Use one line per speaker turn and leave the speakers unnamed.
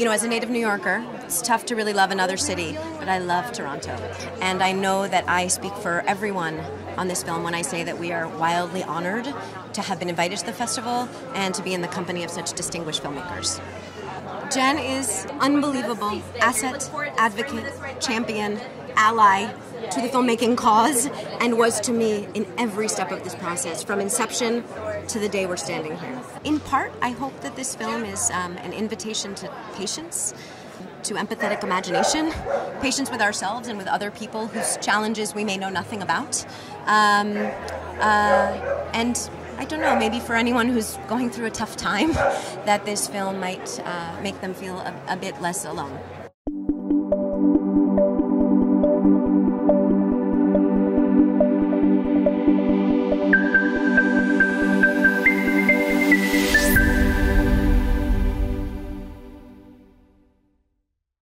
You know, as a native New Yorker, it's tough to really love another city, but I love Toronto. And I know that I speak for everyone on this film when I say that we are wildly honored to have been invited to the festival and to be in the company of such distinguished filmmakers. Jen is unbelievable asset, advocate, champion, ally to the filmmaking cause and was to me in every step of this process from inception to the day we're standing here. In part, I hope that this film is um, an invitation to patience, to empathetic imagination, patience with ourselves and with other people whose challenges we may know nothing about. Um, uh, and I don't know, maybe for anyone who's going through a tough time, that this film might uh, make them feel a, a bit less alone. Thank you.